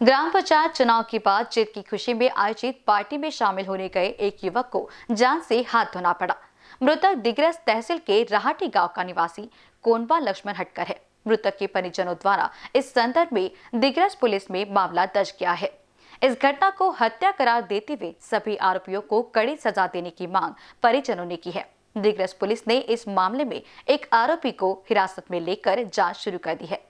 ग्राम पंचायत चुनाव के बाद जीत की खुशी में आयोजित पार्टी में शामिल होने गए एक युवक को जान से हाथ धोना पड़ा। मृतक दिग्रस तहसील के राहटी गाँव का निवासी कोनबा लक्ष्मण हटकर है। मृतक के परिजनों द्वारा इस संदर्भ में दिग्रस पुलिस में मामला दर्ज किया है। इस घटना को हत्या करार देते हुए सभी आरोपियों को कड़ी सजा देने की मांग परिजनों ने की है। दिग्रस पुलिस ने इस मामले में एक आरोपी को हिरासत में लेकर जाँच शुरू कर दी है।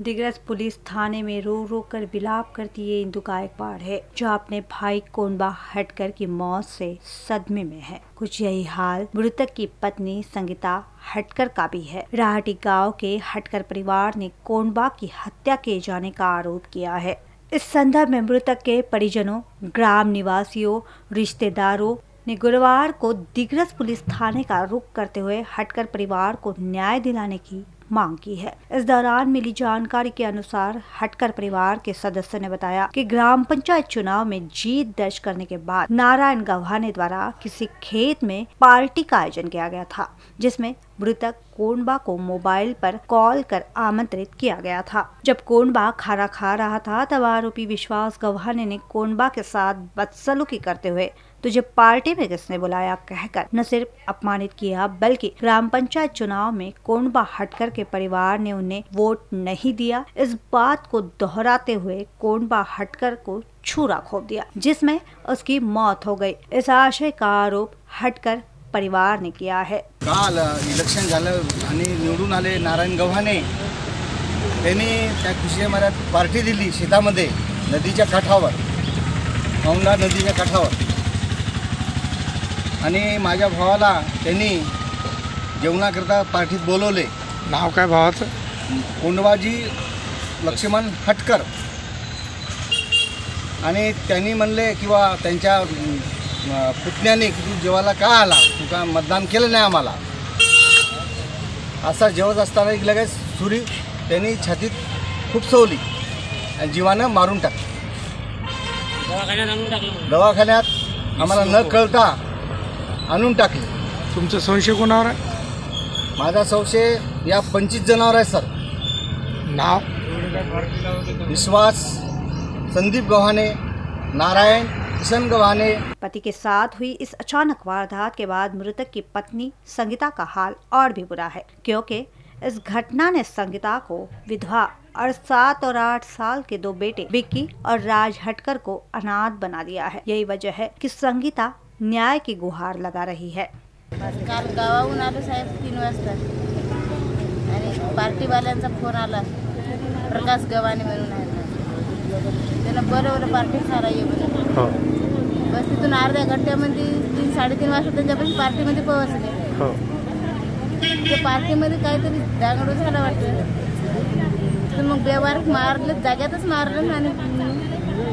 दिग्रस पुलिस थाने में रो रो कर विलाप करती है इंदु गायकवाड़ है, जो अपने भाई कोनबा हटकर की मौत से सदमे में है। कुछ यही हाल मृतक की पत्नी संगीता हटकर का भी है। राहटी गाँव के हटकर परिवार ने कोनबा की हत्या किए जाने का आरोप किया है। इस संदर्भ में मृतक के परिजनों, ग्राम निवासियों, रिश्तेदारों ने गुरुवार को दिग्रस पुलिस थाने का रुख करते हुए हटकर परिवार को न्याय दिलाने की मांग की है। इस दौरान मिली जानकारी के अनुसार हटकर परिवार के सदस्य ने बताया कि ग्राम पंचायत चुनाव में जीत दर्ज करने के बाद नारायण गवाने द्वारा किसी खेत में पार्टी का आयोजन किया गया था, जिसमें मृतक कोनबा को मोबाइल पर कॉल कर आमंत्रित किया गया था। जब कोनबा खाना खा रहा था, तब आरोपी विश्वास गव्हाने ने कोनबा के साथ बदसलूकी करते हुए तुझे पार्टी में किसने बुलाया कहकर न सिर्फ़ अपमानित किया, बल्कि ग्राम पंचायत चुनाव में कोनबा हटकर के परिवार ने उन्हें वोट नहीं दिया। इस बात को दोहराते हुए कोनबा हटकर को छुरा खोप दिया, जिसमें उसकी मौत हो गई। इस आशय का आरोप हटकर परिवार ने किया है। काल इलेक्शन झालं आणि निवडून आले नारायण गव्हाणे. त्यांनी त्या खुशी मला पार्टी दिली शेतामध्ये नदीच्या काठावर. औंढा नदीच्या काठावर. आणि माझ्या भावाला त्यांनी जेवणाकरता पार्टीत बोलवले. नाव काय भावाचं? कोंडवाजी लक्ष्मण हटकर. आणि त्यांनी म्हणले किंवा त्यांच्या पुतण्याने की तू जेवायला का आला? तू का मतदान केलं नाही आम्हाला? असा जेवत असताना एक लगेच सुरी त्यांनी छातीत खूप सवली आणि जीवानं मारून टाकली. दवाखान्यात आम्हाला न कळता आणून टाकले. तुमचं संशय कोणावर आहे? माझा संशय या पंचवीस जणांवर आहे सर. नाव? विश्वास संदीप गव्हाणे नारायण किशन गव्हाणे पति के साथ हुई इस अचानक वारदात के बाद मृतक की पत्नी संगीता का हाल और भी बुरा है क्योंकि इस घटना ने संगीता को विधवा और सात और आठ साल के दो बेटे विक्की और राज हटकर को अनाथ बना दिया है। यही वजह है कि संगीता न्याय की गुहार लगा रही है। काल गावाहून आलो साहेब तीन वाजता. आणि पार्टीवाल्यांचा फ़ोन आला. प्रकाश म्हणून आहे. त्यानं बोलवलं पार्टी सारा ये म्हणून हो. बस तिथून अर्ध्या घंट्यामध्ये तीन साडेतीन वाजता त्यांच्यापाशी पार्टीमध्ये पोहोचले हो. त्या पार्टीमध्ये काहीतरी दांगडो झाला वाटतं. तर मग बेवारच मारलं जाग्यातच मारलं आणि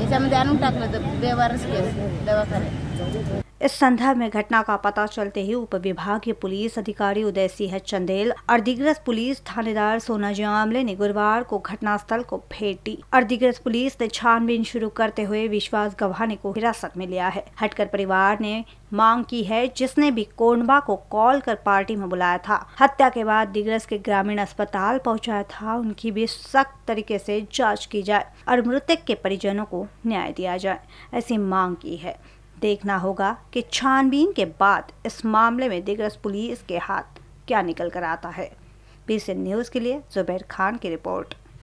याच्यामध्ये आणून टाकलं तर बेवारच केस दवाखान्यात. इस संदर्भ में घटना का पता चलते ही उप विभागीय पुलिस अधिकारी उदय सिंह चंदेल और दिग्रस पुलिस थानेदार सोना जामले ने गुरुवार को घटनास्थल को भेंट दी। और दिग्रस पुलिस ने छानबीन शुरू करते हुए विश्वास गवाने को हिरासत में लिया है। हटकर परिवार ने मांग की है, जिसने भी कोंडबा को कॉल कर पार्टी में बुलाया था। हत्या के बाद दिग्रस के ग्रामीण अस्पताल पहुँचाया था। उनकी भी सख्त तरीके से जाँच की जाए और मृतक के परिजनों को न्याय दिया जाए। ऐसी मांग की है। देखना होगा कि छानबीन के बाद इस मामले में दिग्रस पुलिस के हाथ क्या निकल कर आता है। बी न्यूज़ के लिए जुबैर खान की रिपोर्ट।